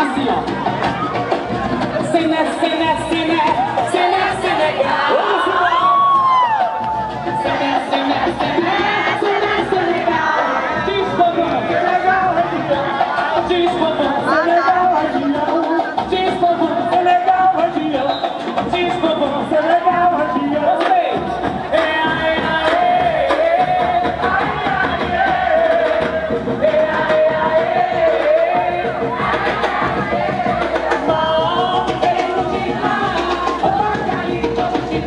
Asia. Sing that, sing that, sing that, sing that, sing that, God. Sing that, sing that, sing that, sing that, sing that, God. Jeez, bubba, here I go, here